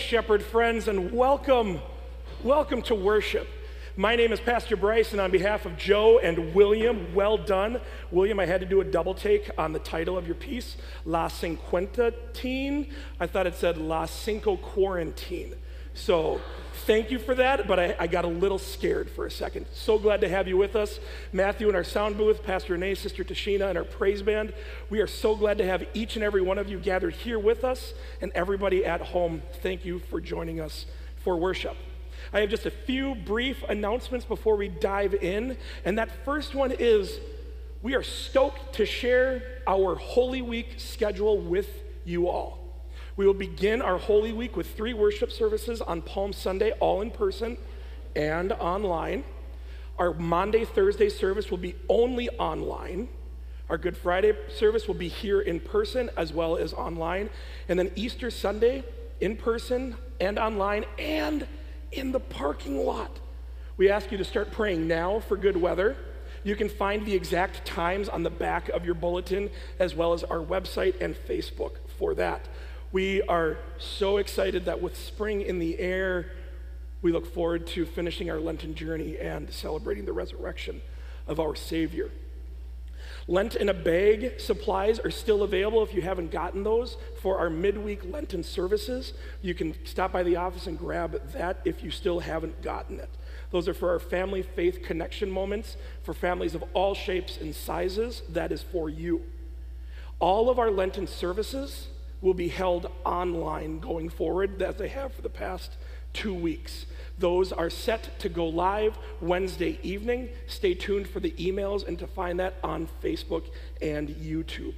Shepherd friends, and welcome, welcome to worship. My name is Pastor Bryce, and on behalf of Joe and William, well done. William, I had to do a double take on the title of your piece, La Cinquenta Teen. I thought it said La Cinco Quarantine. So thank you for that, but I, I, got a little scared for a second. So glad to have you with us. Matthew in our sound booth, Pastor Renee, Sister Tashina, and our praise band. We are so glad to have each and every one of you gathered here with us, and everybody at home, thank you for joining us for worship. I have just a few brief announcements before we dive in, and that first one is we are stoked to share our Holy Week schedule with you all. We will begin our Holy Week with three worship services on Palm Sunday, all in person and online. Our Maundy, Thursday service will be only online. Our Good Friday service will be here in person as well as online. And then Easter Sunday, in person and online and in the parking lot. We ask you to start praying now for good weather. You can find the exact times on the back of your bulletin as well as our website and Facebook for that. We are so excited that with spring in the air, we look forward to finishing our Lenten journey and celebrating the resurrection of our Savior. Lent in a bag supplies are still available if you haven't gotten those for our midweek Lenten services. You can stop by the office and grab that if you still haven't gotten it. Those are for our family faith connection moments for families of all shapes and sizes. That is for you. All of our Lenten services will be held online going forward as they have for the past two weeks. Those are set to go live Wednesday evening. Stay tuned for the emails and to find that on Facebook and YouTube.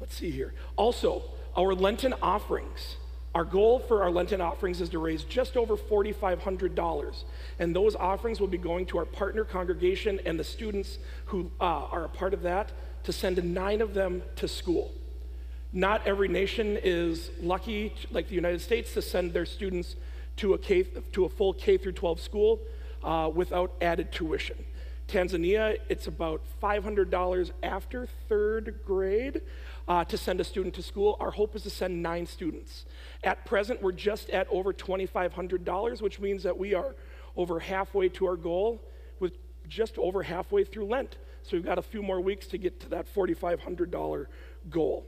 Let's see here. Also, our Lenten offerings. Our goal for our Lenten offerings is to raise just over $4,500. And those offerings will be going to our partner congregation and the students who uh, are a part of that to send nine of them to school. Not every nation is lucky, like the United States, to send their students to a, K, to a full K through 12 school uh, without added tuition. Tanzania, it's about $500 after third grade uh, to send a student to school. Our hope is to send nine students. At present, we're just at over $2,500, which means that we are over halfway to our goal with just over halfway through Lent. So we've got a few more weeks to get to that $4,500 goal.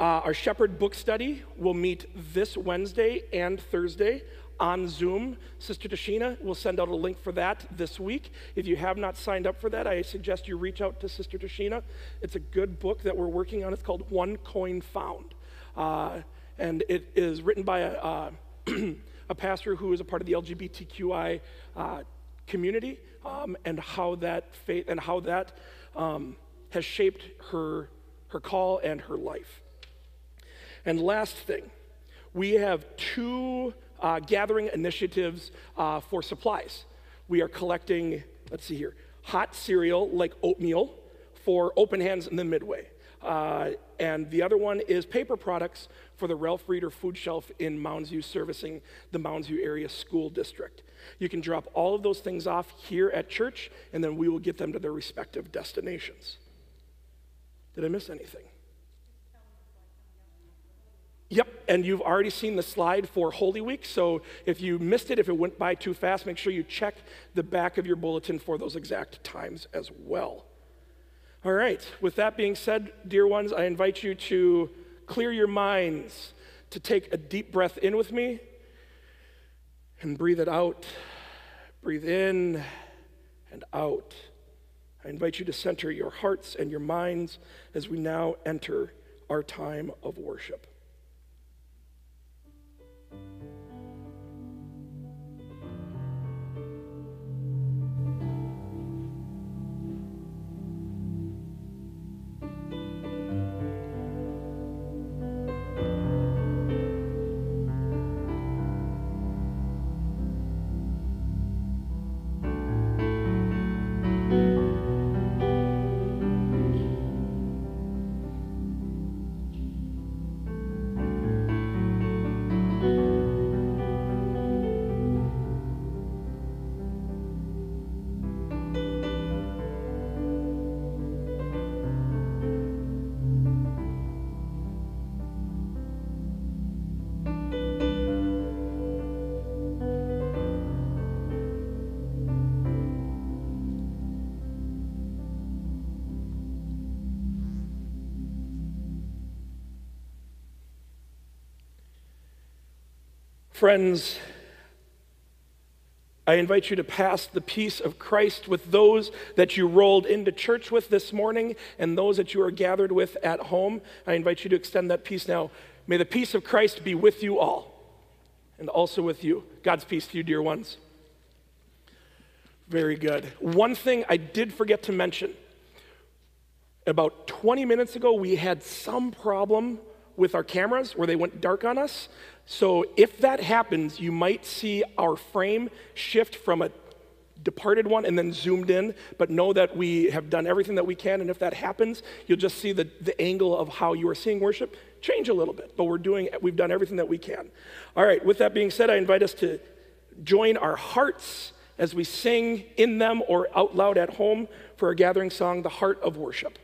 Uh, our Shepherd book study will meet this Wednesday and Thursday on Zoom. Sister Tashina will send out a link for that this week. If you have not signed up for that, I suggest you reach out to Sister Tashina. It's a good book that we're working on. It's called One Coin Found. Uh, and it is written by a, uh, a pastor who is a part of the LGBTQI uh, community um, and how that faith and how that um, has shaped her, her call and her life. And last thing, we have two uh, gathering initiatives uh, for supplies. We are collecting, let's see here, hot cereal like oatmeal for Open Hands in the Midway. Uh, and the other one is paper products for the Ralph Reeder Food Shelf in Mounds View, servicing the Mounds View Area School District. You can drop all of those things off here at church, and then we will get them to their respective destinations. Did I miss anything? Yep, and you've already seen the slide for Holy Week. So if you missed it, if it went by too fast, make sure you check the back of your bulletin for those exact times as well. All right, with that being said, dear ones, I invite you to clear your minds, to take a deep breath in with me and breathe it out. Breathe in and out. I invite you to center your hearts and your minds as we now enter our time of worship. Friends, I invite you to pass the peace of Christ with those that you rolled into church with this morning and those that you are gathered with at home. I invite you to extend that peace now. May the peace of Christ be with you all and also with you. God's peace to you, dear ones. Very good. One thing I did forget to mention about 20 minutes ago, we had some problem with our cameras where they went dark on us. So if that happens, you might see our frame shift from a departed one and then zoomed in, but know that we have done everything that we can. And if that happens, you'll just see the, the angle of how you are seeing worship change a little bit. But we're doing, we've done everything that we can. All right, with that being said, I invite us to join our hearts as we sing in them or out loud at home for our gathering song, The Heart of Worship.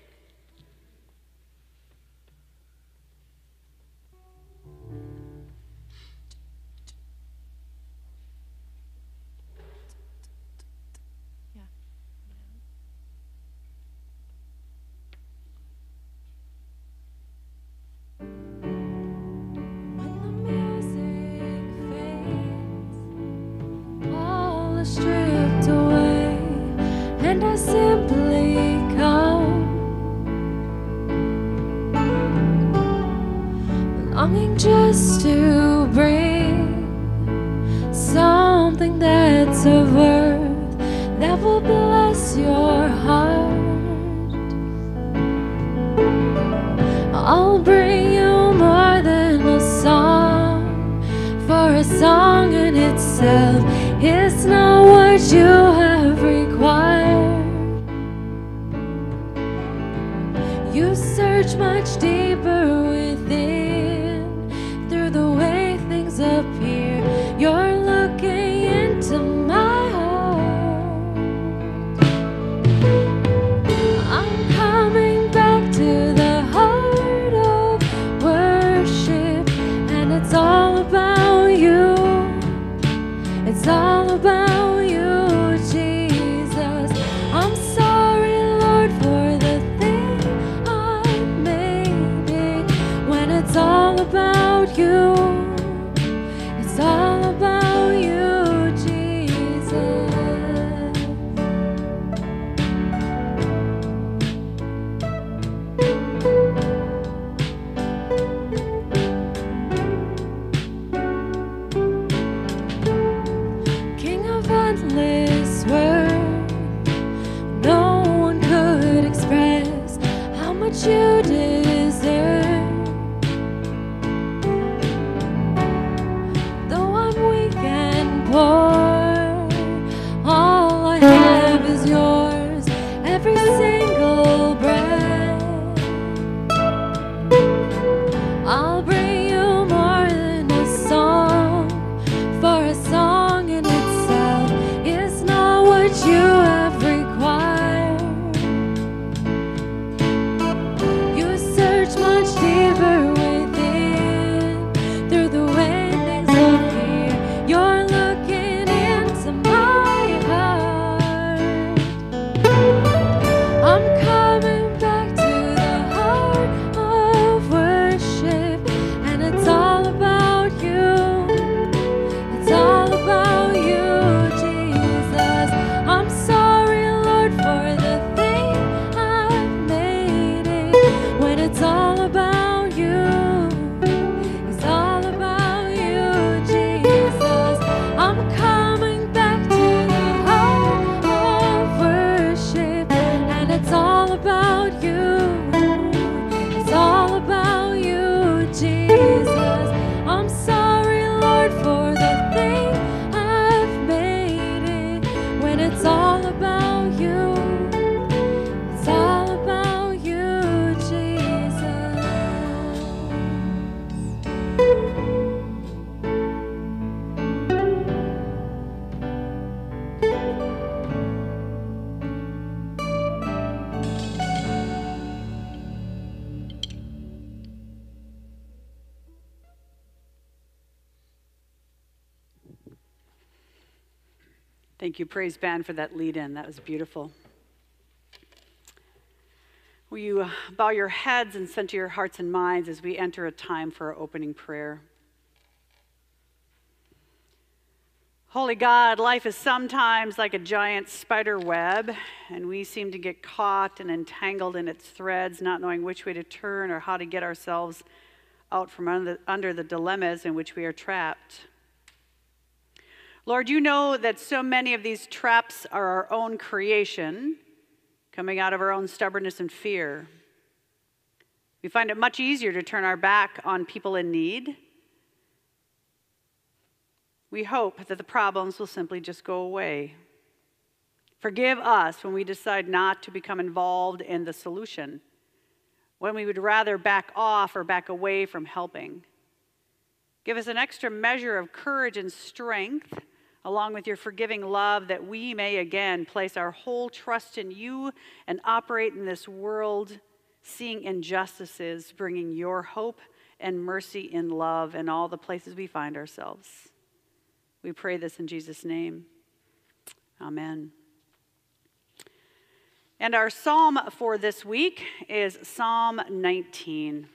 Thank you, Praise Band, for that lead in. That was beautiful. Will you uh, bow your heads and center your hearts and minds as we enter a time for our opening prayer? Holy God, life is sometimes like a giant spider web, and we seem to get caught and entangled in its threads, not knowing which way to turn or how to get ourselves out from under, under the dilemmas in which we are trapped. Lord, you know that so many of these traps are our own creation, coming out of our own stubbornness and fear. We find it much easier to turn our back on people in need. We hope that the problems will simply just go away. Forgive us when we decide not to become involved in the solution, when we would rather back off or back away from helping. Give us an extra measure of courage and strength along with your forgiving love, that we may again place our whole trust in you and operate in this world, seeing injustices, bringing your hope and mercy in love in all the places we find ourselves. We pray this in Jesus' name. Amen. And our psalm for this week is Psalm 19.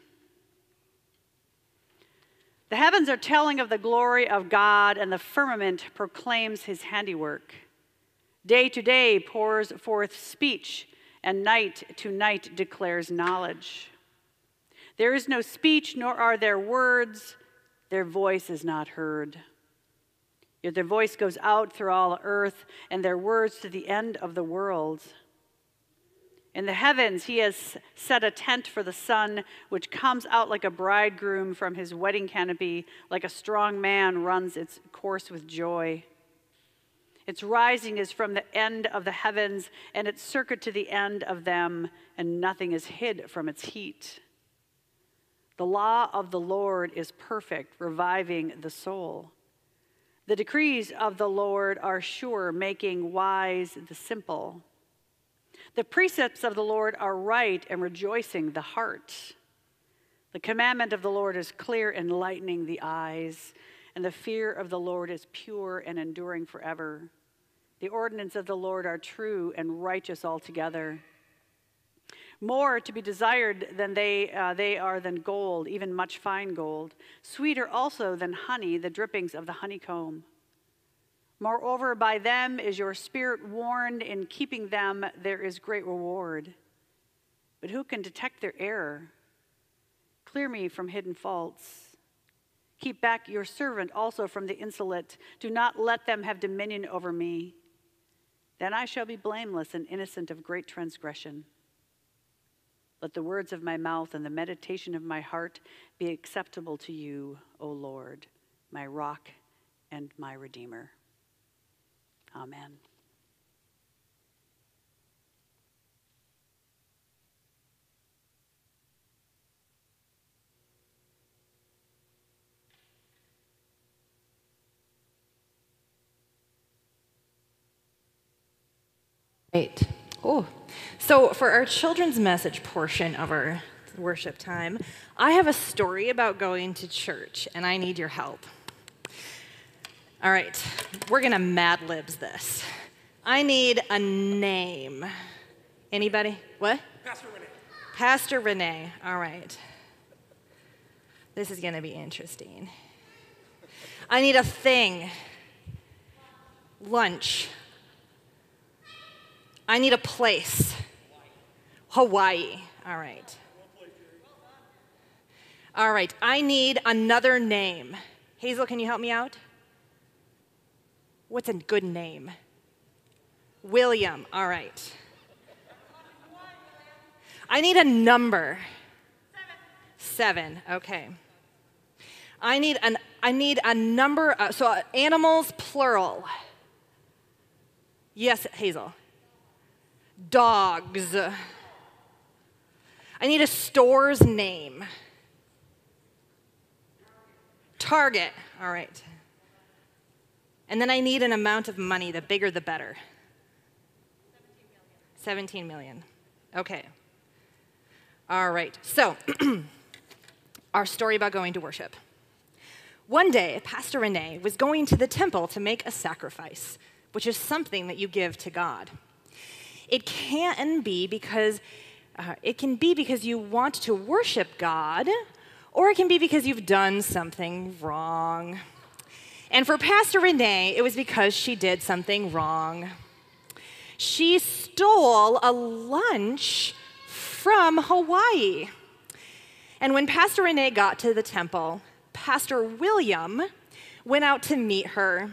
The heavens are telling of the glory of God, and the firmament proclaims his handiwork. Day to day pours forth speech, and night to night declares knowledge. There is no speech, nor are there words, their voice is not heard. Yet their voice goes out through all the earth, and their words to the end of the world. In the heavens, he has set a tent for the sun, which comes out like a bridegroom from his wedding canopy, like a strong man runs its course with joy. Its rising is from the end of the heavens, and its circuit to the end of them, and nothing is hid from its heat. The law of the Lord is perfect, reviving the soul. The decrees of the Lord are sure, making wise the simple. The precepts of the Lord are right and rejoicing the heart. The commandment of the Lord is clear, and enlightening the eyes, and the fear of the Lord is pure and enduring forever. The ordinance of the Lord are true and righteous altogether. More to be desired than they, uh, they are than gold, even much fine gold. Sweeter also than honey, the drippings of the honeycomb. Moreover, by them is your spirit warned, in keeping them there is great reward. But who can detect their error? Clear me from hidden faults. Keep back your servant also from the insolent. Do not let them have dominion over me. Then I shall be blameless and innocent of great transgression. Let the words of my mouth and the meditation of my heart be acceptable to you, O Lord, my rock and my redeemer. Amen. Great. Oh, so for our children's message portion of our worship time, I have a story about going to church, and I need your help. All right, we're gonna Mad Libs this. I need a name. Anybody? What? Pastor Renee. Pastor Renee. All right. This is gonna be interesting. I need a thing. Lunch. I need a place. Hawaii. All right. All right. I need another name. Hazel, can you help me out? What's a good name? William. All right. I need a number. Seven. Seven. Okay. I need an I need a number. Uh, so uh, animals plural. Yes, Hazel. Dogs. I need a store's name. Target. All right. And then I need an amount of money. The bigger, the better. 17 million. Okay. All right. So, our story about going to worship. One day, Pastor Renee was going to the temple to make a sacrifice, which is something that you give to God. It can be because uh, it can be because you want to worship God, or it can be because you've done something wrong. And for Pastor Renee, it was because she did something wrong. She stole a lunch from Hawaii. And when Pastor Renee got to the temple, Pastor William went out to meet her.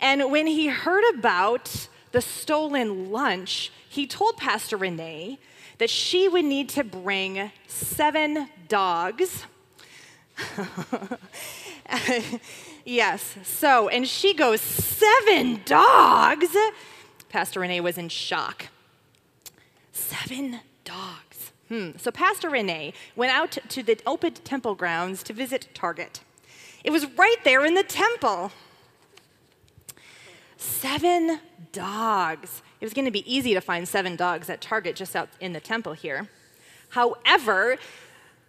And when he heard about the stolen lunch, he told Pastor Renee that she would need to bring seven dogs. yes, so, and she goes, Seven dogs? Pastor Renee was in shock. Seven dogs. Hmm. So Pastor Renee went out to the open temple grounds to visit Target. It was right there in the temple. Seven dogs. It was going to be easy to find seven dogs at Target just out in the temple here. However,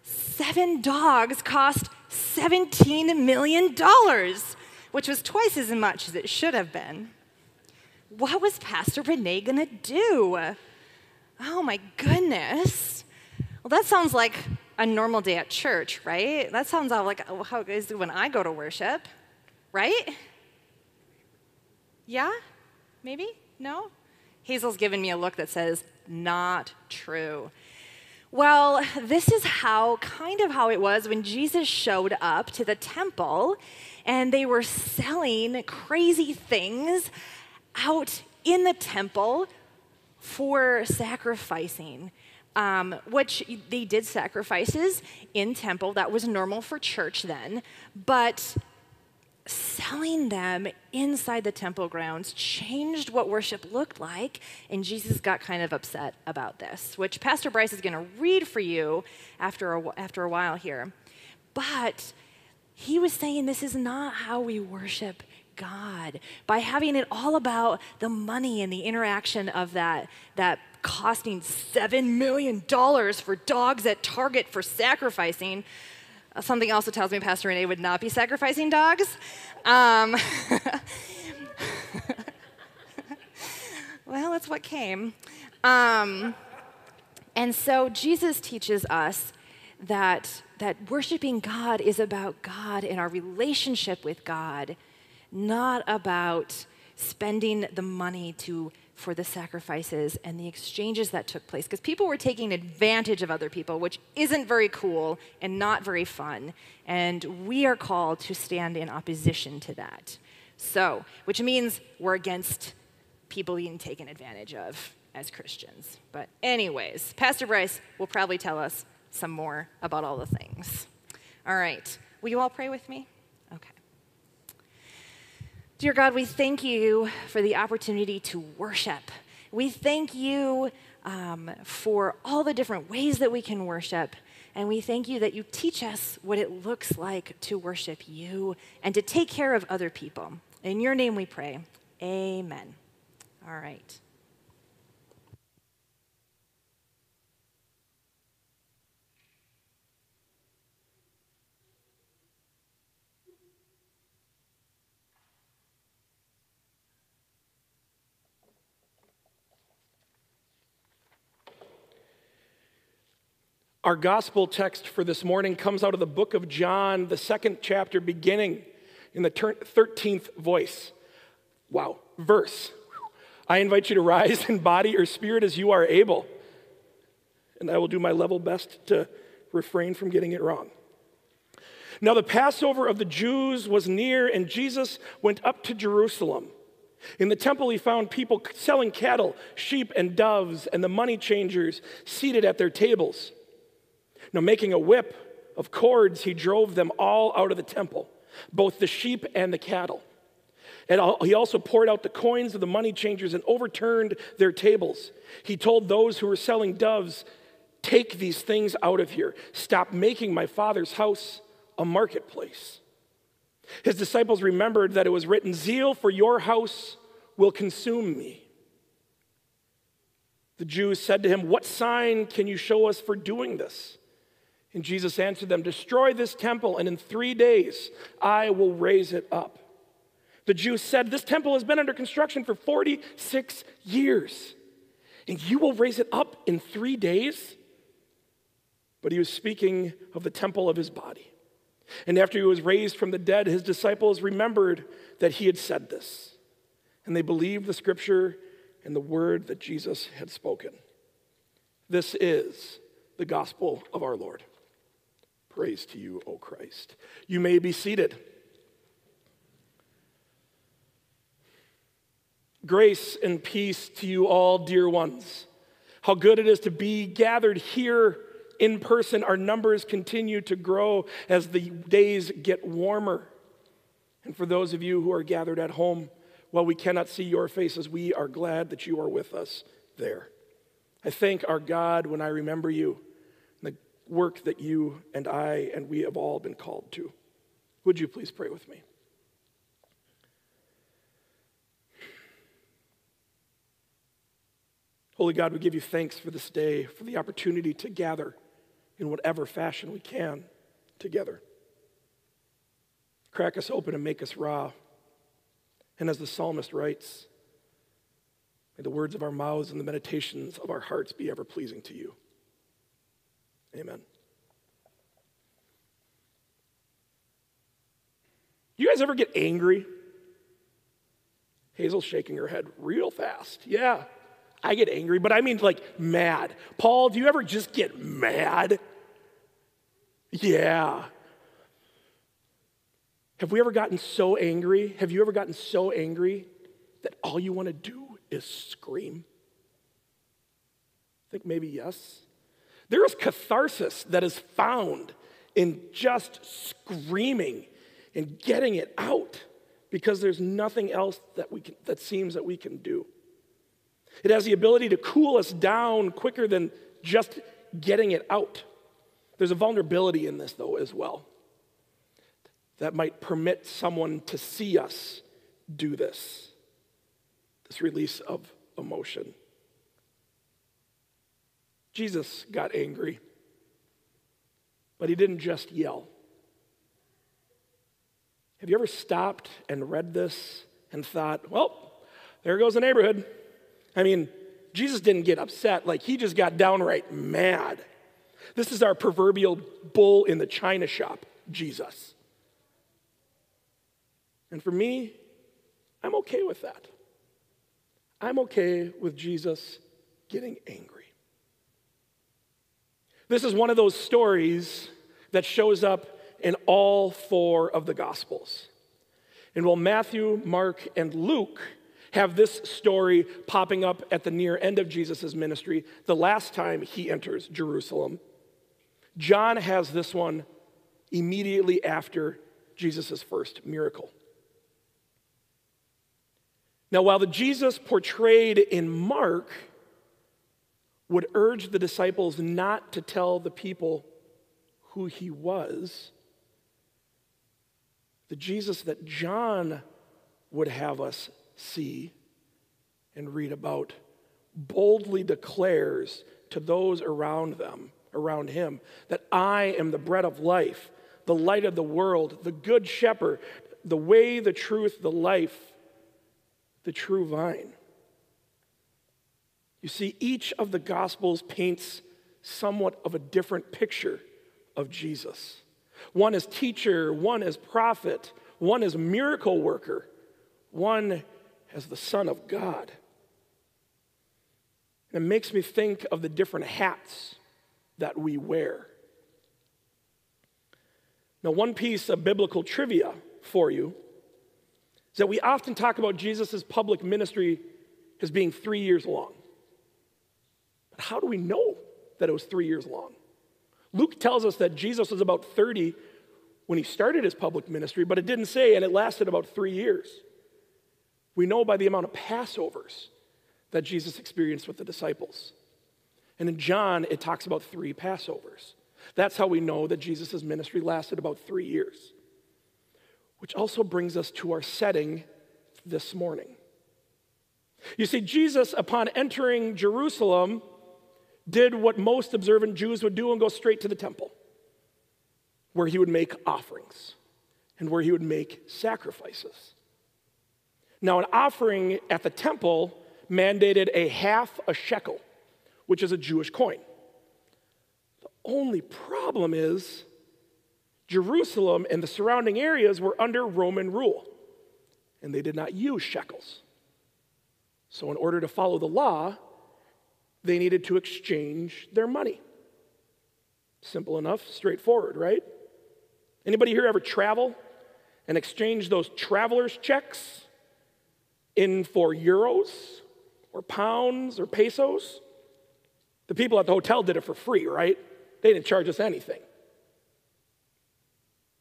seven dogs cost $17 million, which was twice as much as it should have been. What was Pastor Renee going to do? Oh my goodness. Well, that sounds like a normal day at church, right? That sounds all like oh, how it is when I go to worship, right? Yeah? Maybe? No? Hazel's given me a look that says, not true. Well, this is how, kind of how it was when Jesus showed up to the temple and they were selling crazy things out in the temple for sacrificing. Um, which they did sacrifices in temple. That was normal for church then. But selling them inside the temple grounds changed what worship looked like, and Jesus got kind of upset about this, which Pastor Bryce is going to read for you after a, after a while here. But he was saying this is not how we worship God by having it all about the money and the interaction of that, that costing $7 million for dogs at Target for sacrificing. Something also tells me Pastor Renee would not be sacrificing dogs. Um, well, that's what came. Um, and so Jesus teaches us that, that worshiping God is about God and our relationship with God, not about spending the money to for the sacrifices and the exchanges that took place because people were taking advantage of other people, which isn't very cool and not very fun. And we are called to stand in opposition to that. So, which means we're against people being taken advantage of as Christians. But, anyways, Pastor Bryce will probably tell us some more about all the things. All right, will you all pray with me? Dear God, we thank you for the opportunity to worship. We thank you um, for all the different ways that we can worship. And we thank you that you teach us what it looks like to worship you and to take care of other people. In your name we pray. Amen. All right. Our gospel text for this morning comes out of the book of John, the second chapter, beginning in the 13th voice. Wow, verse. I invite you to rise in body or spirit as you are able. And I will do my level best to refrain from getting it wrong. Now, the Passover of the Jews was near, and Jesus went up to Jerusalem. In the temple, he found people selling cattle, sheep, and doves, and the money changers seated at their tables. Now, making a whip of cords, he drove them all out of the temple, both the sheep and the cattle. And he also poured out the coins of the money changers and overturned their tables. He told those who were selling doves, Take these things out of here. Stop making my father's house a marketplace. His disciples remembered that it was written, Zeal for your house will consume me. The Jews said to him, What sign can you show us for doing this? And Jesus answered them, Destroy this temple, and in three days I will raise it up. The Jews said, This temple has been under construction for 46 years, and you will raise it up in three days? But he was speaking of the temple of his body. And after he was raised from the dead, his disciples remembered that he had said this. And they believed the scripture and the word that Jesus had spoken. This is the gospel of our Lord. Praise to you, O Christ. You may be seated. Grace and peace to you all, dear ones. How good it is to be gathered here in person. Our numbers continue to grow as the days get warmer. And for those of you who are gathered at home, while we cannot see your faces, we are glad that you are with us there. I thank our God when I remember you work that you and I and we have all been called to. Would you please pray with me? Holy God, we give you thanks for this day, for the opportunity to gather in whatever fashion we can together. Crack us open and make us raw. And as the psalmist writes, may the words of our mouths and the meditations of our hearts be ever pleasing to you. Amen. You guys ever get angry? Hazel's shaking her head real fast. Yeah, I get angry, but I mean like mad. Paul, do you ever just get mad? Yeah. Have we ever gotten so angry? Have you ever gotten so angry that all you want to do is scream? I think maybe yes. There is catharsis that is found in just screaming and getting it out because there's nothing else that, we can, that seems that we can do. It has the ability to cool us down quicker than just getting it out. There's a vulnerability in this, though, as well, that might permit someone to see us do this this release of emotion. Jesus got angry, but he didn't just yell. Have you ever stopped and read this and thought, well, there goes the neighborhood? I mean, Jesus didn't get upset, like, he just got downright mad. This is our proverbial bull in the china shop, Jesus. And for me, I'm okay with that. I'm okay with Jesus getting angry. This is one of those stories that shows up in all four of the Gospels. And while Matthew, Mark, and Luke have this story popping up at the near end of Jesus' ministry, the last time he enters Jerusalem, John has this one immediately after Jesus' first miracle. Now, while the Jesus portrayed in Mark would urge the disciples not to tell the people who he was, the Jesus that John would have us see and read about boldly declares to those around them, around him, that I am the bread of life, the light of the world, the good shepherd, the way, the truth, the life, the true vine. You see, each of the Gospels paints somewhat of a different picture of Jesus. One is teacher, one is prophet, one is miracle worker, one as the Son of God. And It makes me think of the different hats that we wear. Now, one piece of biblical trivia for you is that we often talk about Jesus' public ministry as being three years long. But how do we know that it was three years long? Luke tells us that Jesus was about 30 when he started his public ministry, but it didn't say, and it lasted about three years. We know by the amount of Passovers that Jesus experienced with the disciples. And in John, it talks about three Passovers. That's how we know that Jesus' ministry lasted about three years. Which also brings us to our setting this morning. You see, Jesus, upon entering Jerusalem, did what most observant Jews would do and go straight to the temple, where he would make offerings and where he would make sacrifices. Now, an offering at the temple mandated a half a shekel, which is a Jewish coin. The only problem is Jerusalem and the surrounding areas were under Roman rule, and they did not use shekels. So, in order to follow the law, they needed to exchange their money. Simple enough, straightforward, right? Anybody here ever travel and exchange those traveler's checks in for euros or pounds or pesos? The people at the hotel did it for free, right? They didn't charge us anything.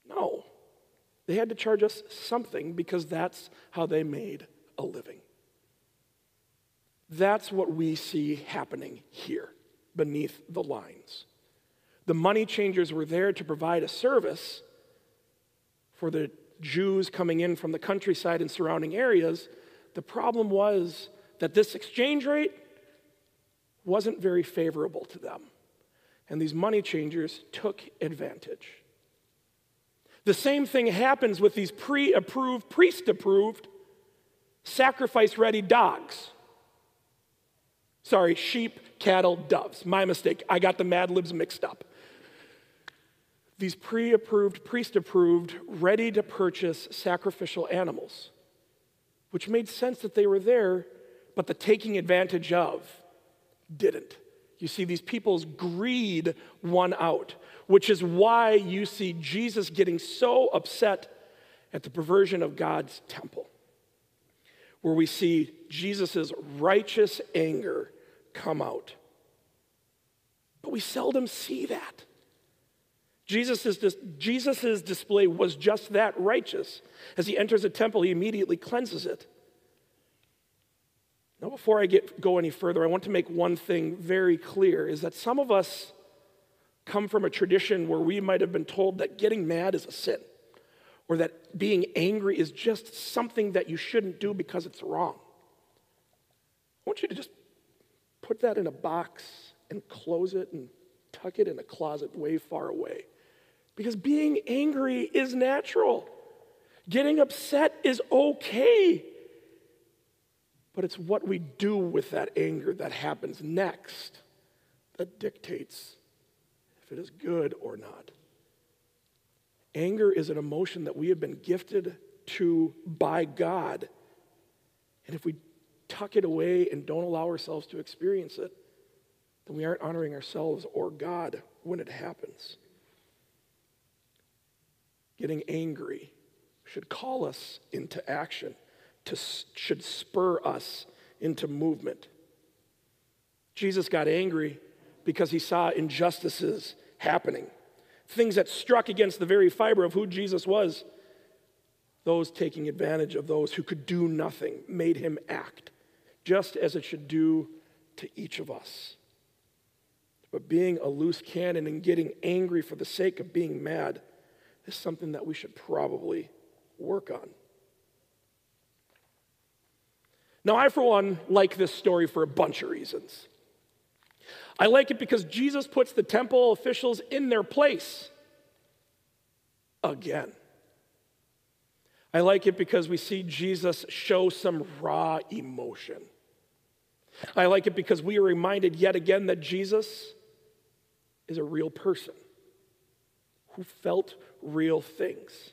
No, they had to charge us something because that's how they made a living. That's what we see happening here beneath the lines. The money changers were there to provide a service for the Jews coming in from the countryside and surrounding areas. The problem was that this exchange rate wasn't very favorable to them. And these money changers took advantage. The same thing happens with these pre approved, priest approved, sacrifice ready dogs. Sorry, sheep, cattle, doves. My mistake. I got the Mad Libs mixed up. These pre approved, priest approved, ready to purchase sacrificial animals, which made sense that they were there, but the taking advantage of didn't. You see, these people's greed won out, which is why you see Jesus getting so upset at the perversion of God's temple, where we see Jesus' righteous anger come out. But we seldom see that. Jesus' Jesus's display was just that righteous. As he enters a temple, he immediately cleanses it. Now, before I get, go any further, I want to make one thing very clear is that some of us come from a tradition where we might have been told that getting mad is a sin, or that being angry is just something that you shouldn't do because it's wrong. I want you to just put that in a box and close it and tuck it in a closet way far away. Because being angry is natural. Getting upset is okay. But it's what we do with that anger that happens next that dictates if it is good or not. Anger is an emotion that we have been gifted to by God. And if we tuck it away and don't allow ourselves to experience it, then we aren't honoring ourselves or God when it happens. Getting angry should call us into action to, should spur us into movement. Jesus got angry because he saw injustices happening, things that struck against the very fiber of who Jesus was. Those taking advantage of those who could do nothing made him act, just as it should do to each of us. But being a loose cannon and getting angry for the sake of being mad is something that we should probably work on. Now, I, for one, like this story for a bunch of reasons. I like it because Jesus puts the temple officials in their place again. I like it because we see Jesus show some raw emotion. I like it because we are reminded yet again that Jesus is a real person who felt real things.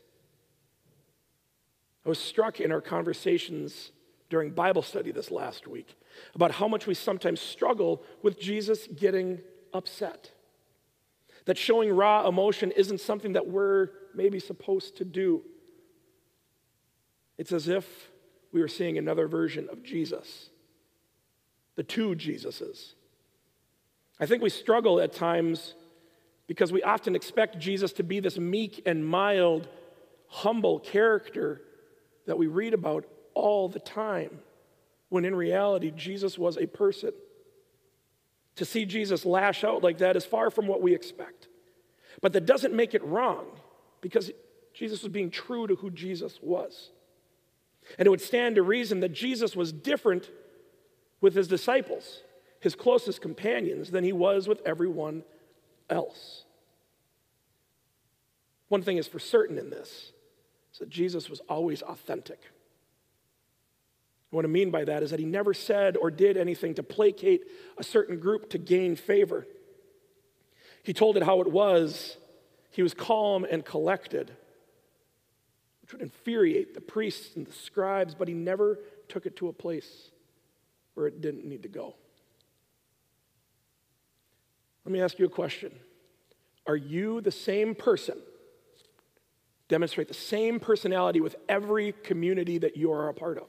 I was struck in our conversations during Bible study this last week about how much we sometimes struggle with Jesus getting upset. That showing raw emotion isn't something that we're maybe supposed to do. It's as if we were seeing another version of Jesus, the two Jesuses. I think we struggle at times because we often expect Jesus to be this meek and mild, humble character that we read about all the time, when in reality, Jesus was a person. To see Jesus lash out like that is far from what we expect. But that doesn't make it wrong because Jesus was being true to who Jesus was. And it would stand to reason that Jesus was different with his disciples, his closest companions, than he was with everyone else. One thing is for certain in this is that Jesus was always authentic. What I mean by that is that he never said or did anything to placate a certain group to gain favor. He told it how it was. He was calm and collected, which would infuriate the priests and the scribes, but he never took it to a place where it didn't need to go. Let me ask you a question Are you the same person? Demonstrate the same personality with every community that you are a part of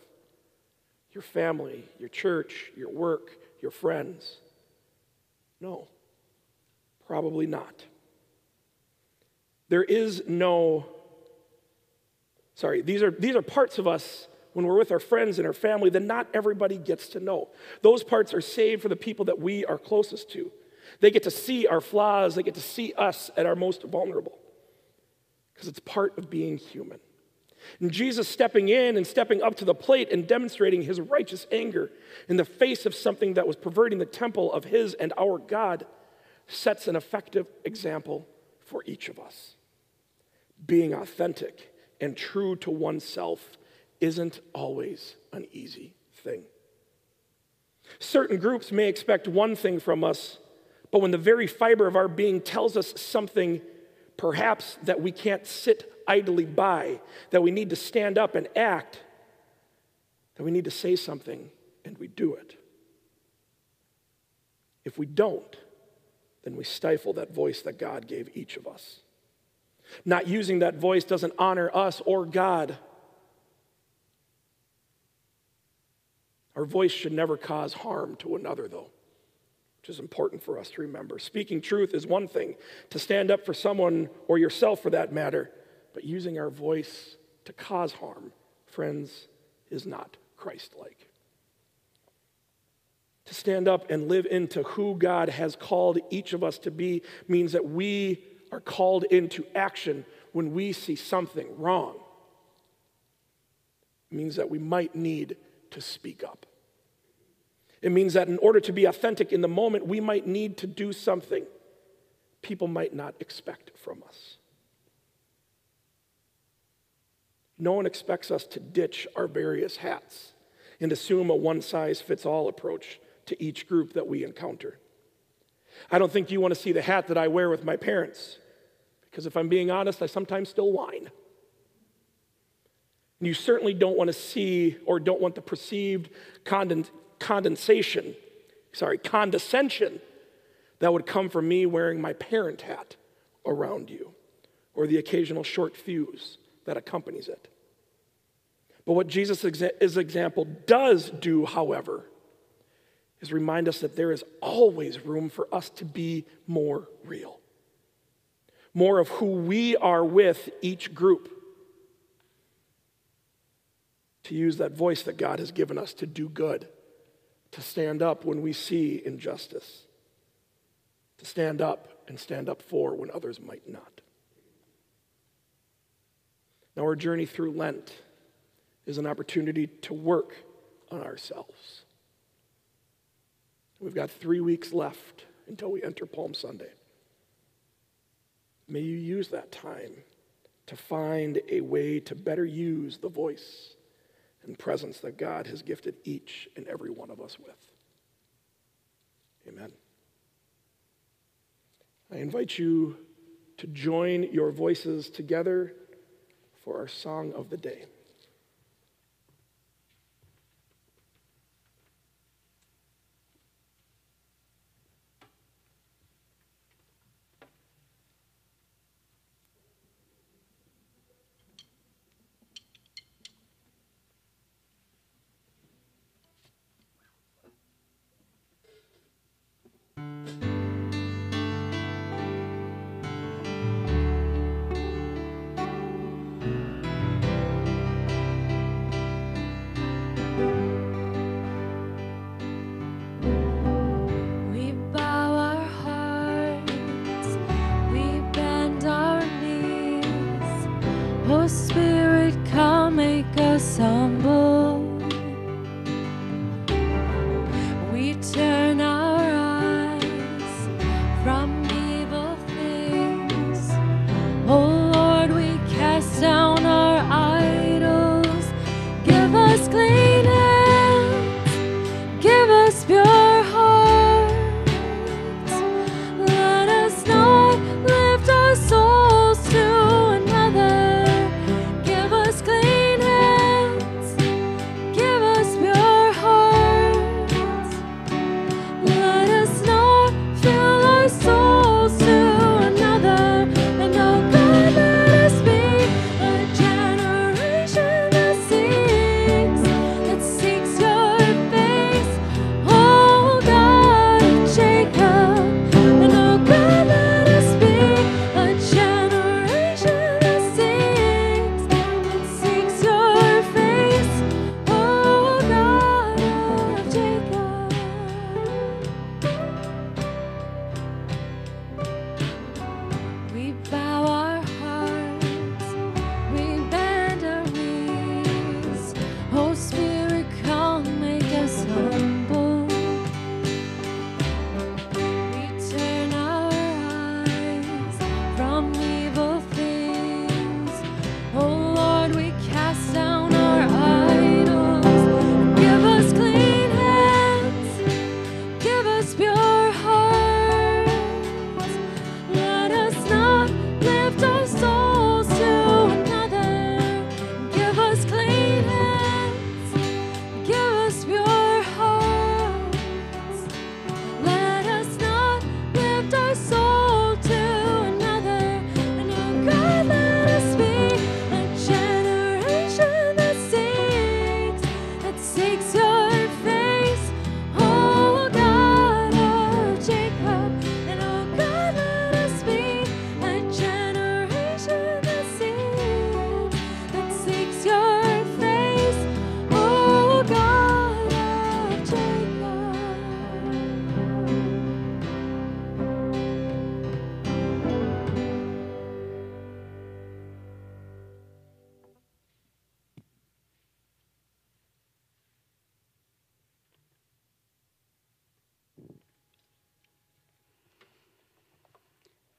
your family, your church, your work, your friends? No, probably not. There is no, sorry, these are, these are parts of us when we're with our friends and our family that not everybody gets to know. Those parts are saved for the people that we are closest to. They get to see our flaws, they get to see us at our most vulnerable because it's part of being human. And Jesus stepping in and stepping up to the plate and demonstrating his righteous anger in the face of something that was perverting the temple of his and our God sets an effective example for each of us. Being authentic and true to oneself isn't always an easy thing. Certain groups may expect one thing from us, but when the very fiber of our being tells us something perhaps that we can't sit idly by, that we need to stand up and act, that we need to say something, and we do it. If we don't, then we stifle that voice that God gave each of us. Not using that voice doesn't honor us or God. Our voice should never cause harm to another, though which is important for us to remember. Speaking truth is one thing, to stand up for someone or yourself for that matter, but using our voice to cause harm, friends, is not Christ like. To stand up and live into who God has called each of us to be means that we are called into action when we see something wrong. It means that we might need to speak up. It means that in order to be authentic in the moment, we might need to do something people might not expect from us. No one expects us to ditch our various hats and assume a one size fits all approach to each group that we encounter. I don't think you want to see the hat that I wear with my parents, because if I'm being honest, I sometimes still whine. And you certainly don't want to see or don't want the perceived condensation, sorry, condescension that would come from me wearing my parent hat around you or the occasional short fuse that accompanies it. But what Jesus' example does do, however, is remind us that there is always room for us to be more real, more of who we are with each group. To use that voice that God has given us to do good to stand up when we see injustice, to stand up and stand up for when others might not. Now, our journey through Lent is an opportunity to work on ourselves. We've got three weeks left until we enter Palm Sunday. May you use that time to find a way to better use the voice and presence that God has gifted each and every one of us with. Amen. I invite you to join your voices together for our song of the day.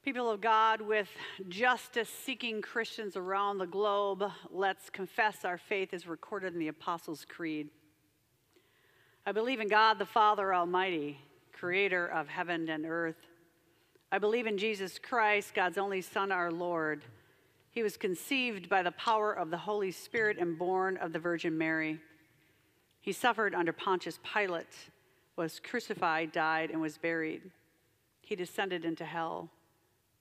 People of God, with justice seeking Christians around the globe, let's confess our faith as recorded in the Apostles' Creed. I believe in God the Father Almighty, creator of heaven and earth. I believe in Jesus Christ, God's only Son, our Lord. He was conceived by the power of the Holy Spirit and born of the Virgin Mary. He suffered under Pontius Pilate, was crucified, died, and was buried. He descended into hell.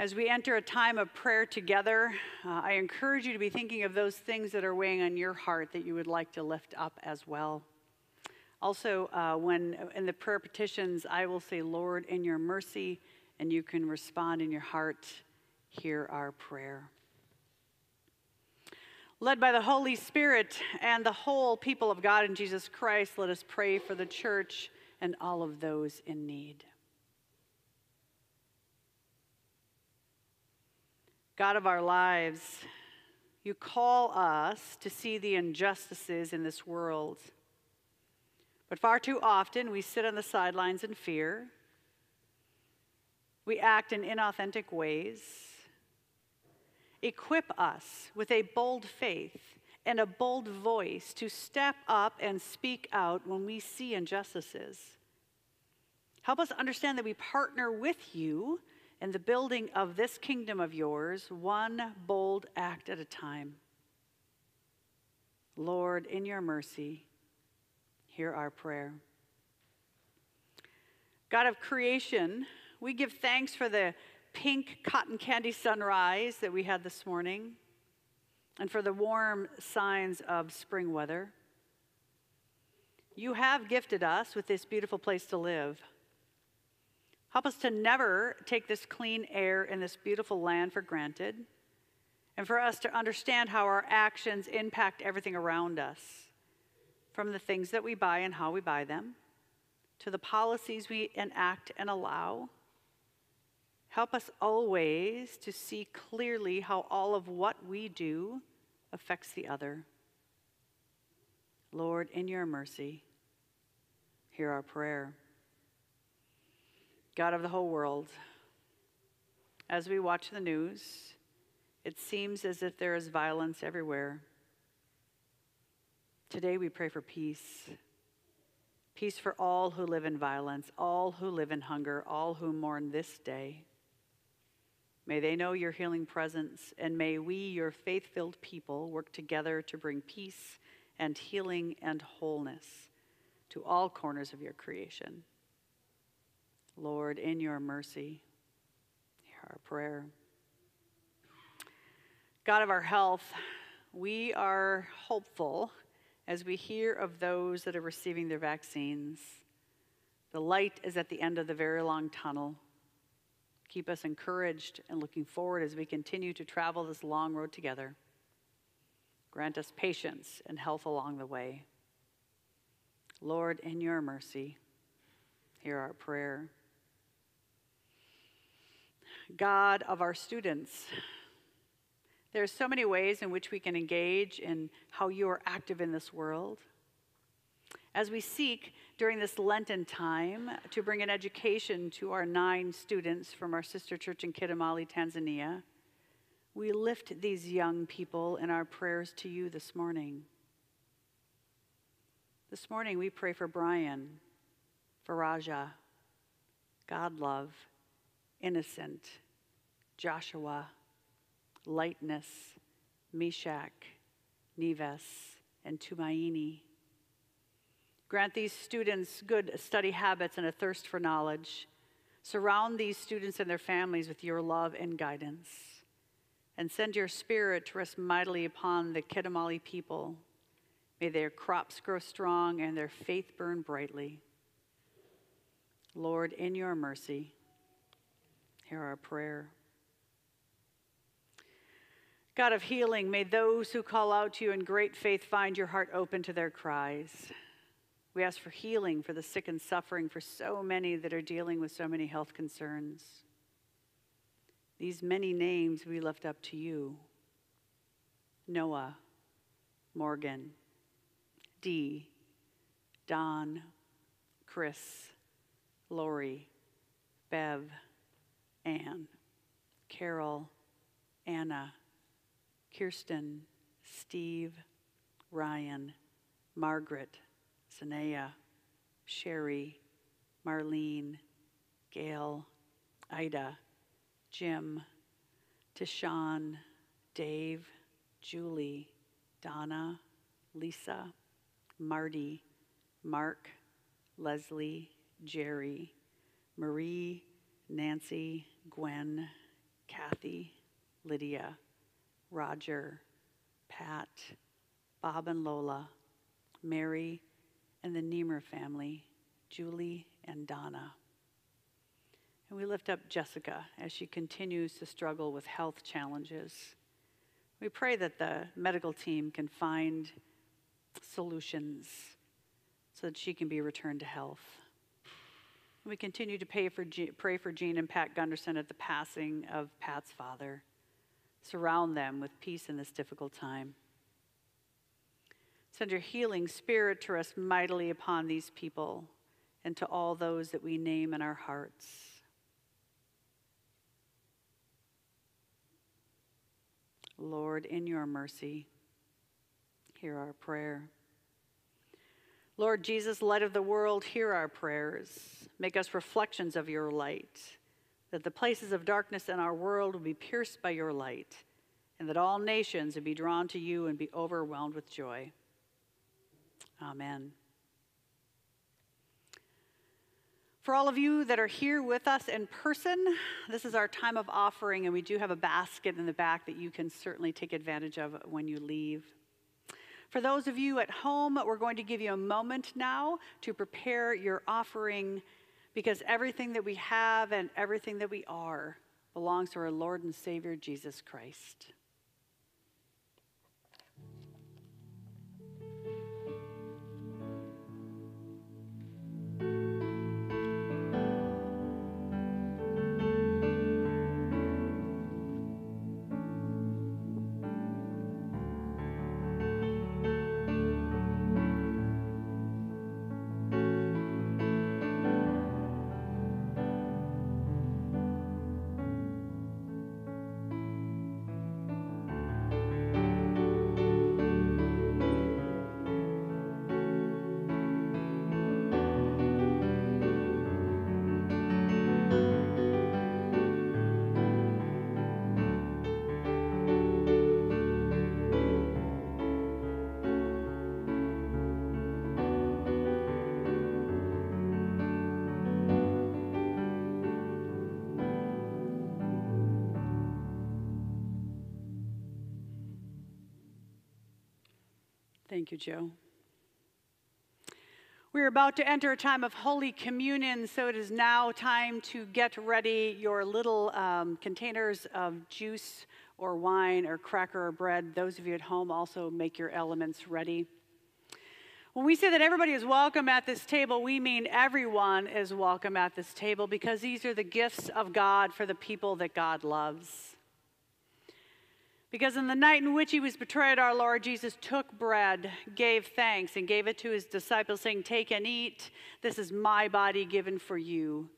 As we enter a time of prayer together, uh, I encourage you to be thinking of those things that are weighing on your heart that you would like to lift up as well. Also, uh, when in the prayer petitions, I will say, Lord, in your mercy, and you can respond in your heart, hear our prayer. Led by the Holy Spirit and the whole people of God in Jesus Christ, let us pray for the church and all of those in need. God of our lives, you call us to see the injustices in this world. But far too often, we sit on the sidelines in fear. We act in inauthentic ways. Equip us with a bold faith and a bold voice to step up and speak out when we see injustices. Help us understand that we partner with you in the building of this kingdom of yours, one bold act at a time. Lord, in your mercy, hear our prayer. God of creation, we give thanks for the pink cotton candy sunrise that we had this morning and for the warm signs of spring weather. You have gifted us with this beautiful place to live. Help us to never take this clean air in this beautiful land for granted, and for us to understand how our actions impact everything around us, from the things that we buy and how we buy them, to the policies we enact and allow. Help us always to see clearly how all of what we do affects the other. Lord, in your mercy, hear our prayer. God of the whole world, as we watch the news, it seems as if there is violence everywhere. Today we pray for peace. Peace for all who live in violence, all who live in hunger, all who mourn this day. May they know your healing presence, and may we, your faith filled people, work together to bring peace and healing and wholeness to all corners of your creation. Lord, in your mercy, hear our prayer. God of our health, we are hopeful as we hear of those that are receiving their vaccines. The light is at the end of the very long tunnel. Keep us encouraged and looking forward as we continue to travel this long road together. Grant us patience and health along the way. Lord, in your mercy, hear our prayer. God of our students. There are so many ways in which we can engage in how you are active in this world. As we seek during this Lenten time to bring an education to our nine students from our sister church in Kidamali, Tanzania, we lift these young people in our prayers to you this morning. This morning we pray for Brian, for Raja, Godlove, innocent, Joshua, lightness, Meshach, Neves, and Tumaini. Grant these students good study habits and a thirst for knowledge. Surround these students and their families with your love and guidance. And send your spirit to rest mightily upon the Kidamali people. May their crops grow strong and their faith burn brightly. Lord, in your mercy, hear our prayer. God of healing, may those who call out to you in great faith find your heart open to their cries. We ask for healing for the sick and suffering, for so many that are dealing with so many health concerns. These many names we lift up to you Noah, Morgan, Dee, Don, Chris, Lori, Bev, Ann, Carol, Anna, Kirsten, Steve, Ryan, Margaret, Sanaya, Sherry, Marlene, Gail, Ida, Jim, Tishawn, Dave, Julie, Donna, Lisa, Marty, Mark, Leslie, Jerry, Marie, Nancy, Gwen, Kathy, Lydia, Roger, Pat, Bob and Lola, Mary, and the Niemer family, Julie and Donna. And we lift up Jessica as she continues to struggle with health challenges. We pray that the medical team can find solutions so that she can be returned to health. We continue to pay for, pray for Jean and Pat Gunderson at the passing of Pat's father. Surround them with peace in this difficult time. Send your healing spirit to rest mightily upon these people and to all those that we name in our hearts. Lord, in your mercy, hear our prayer. Lord Jesus, light of the world, hear our prayers. Make us reflections of your light, that the places of darkness in our world will be pierced by your light, and that all nations will be drawn to you and be overwhelmed with joy. Amen. For all of you that are here with us in person, this is our time of offering, and we do have a basket in the back that you can certainly take advantage of when you leave. For those of you at home, we're going to give you a moment now to prepare your offering because everything that we have and everything that we are belongs to our Lord and Savior Jesus Christ. Thank you, Joe. We're about to enter a time of Holy Communion, so it is now time to get ready your little um, containers of juice or wine or cracker or bread. Those of you at home also make your elements ready. When we say that everybody is welcome at this table, we mean everyone is welcome at this table because these are the gifts of God for the people that God loves. Because in the night in which he was betrayed, our Lord Jesus took bread, gave thanks, and gave it to his disciples, saying, Take and eat. This is my body given for you.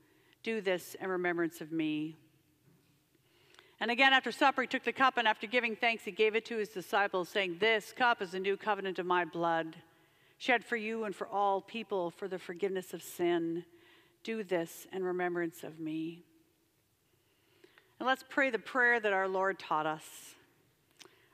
Do this in remembrance of me. And again, after supper, he took the cup, and after giving thanks, he gave it to his disciples, saying, This cup is the new covenant of my blood, shed for you and for all people for the forgiveness of sin. Do this in remembrance of me. And let's pray the prayer that our Lord taught us.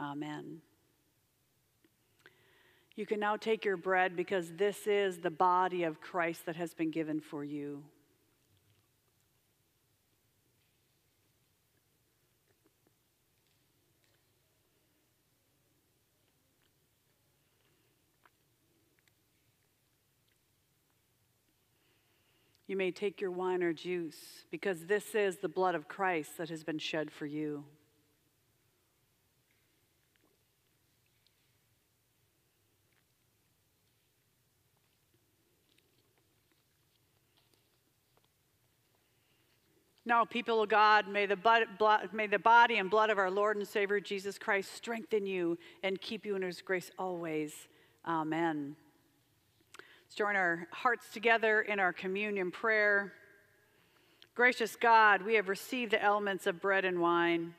Amen. You can now take your bread because this is the body of Christ that has been given for you. You may take your wine or juice because this is the blood of Christ that has been shed for you. Now, people of God, may the, blood, may the body and blood of our Lord and Savior Jesus Christ strengthen you and keep you in his grace always. Amen. Let's join our hearts together in our communion prayer. Gracious God, we have received the elements of bread and wine.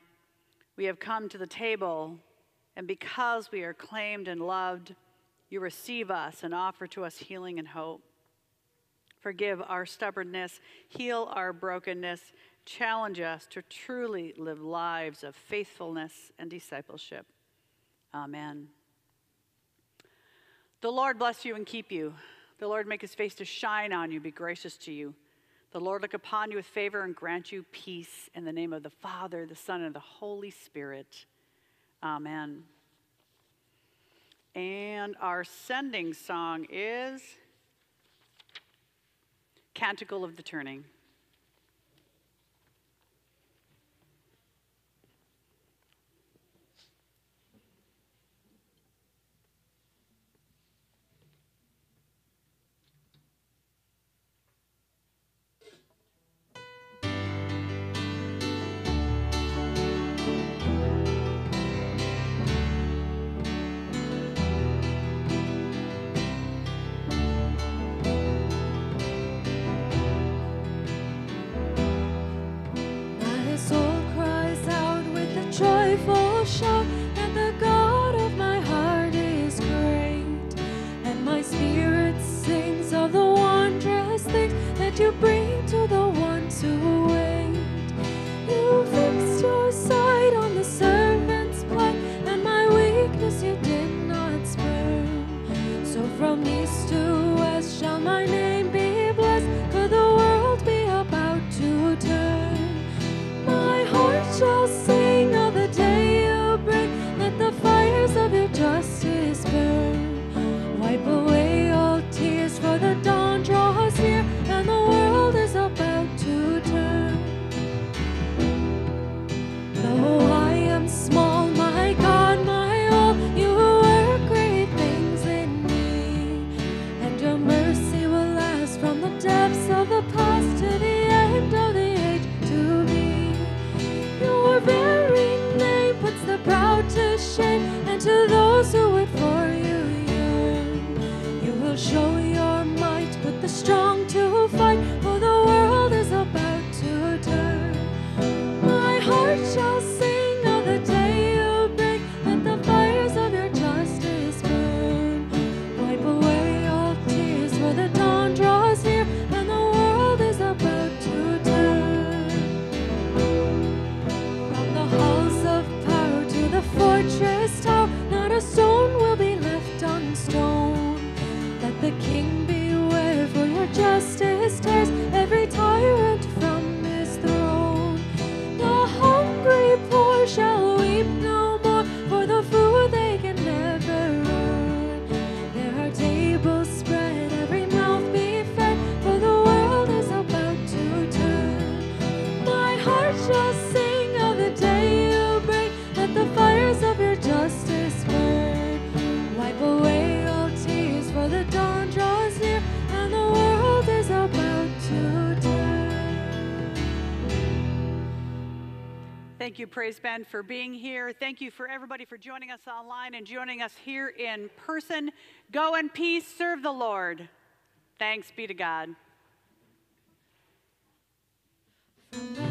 We have come to the table, and because we are claimed and loved, you receive us and offer to us healing and hope. Forgive our stubbornness, heal our brokenness, challenge us to truly live lives of faithfulness and discipleship. Amen. The Lord bless you and keep you. The Lord make his face to shine on you, be gracious to you. The Lord look upon you with favor and grant you peace in the name of the Father, the Son, and the Holy Spirit. Amen. And our sending song is Canticle of the Turning. Not a stone will be left unstoned. Let the king beware, for your justice tears Thank you, Praise Band, for being here. Thank you for everybody for joining us online and joining us here in person. Go in peace, serve the Lord. Thanks be to God. From the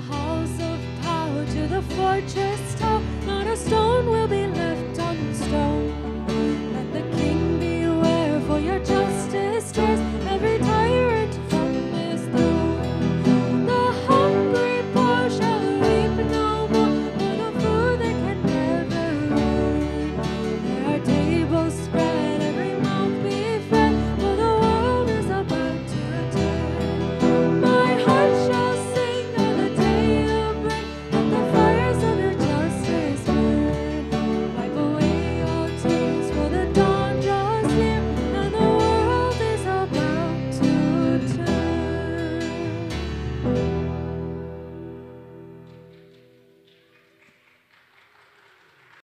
of power to the fortress not a stone will be left. Let the king beware, for your justice tears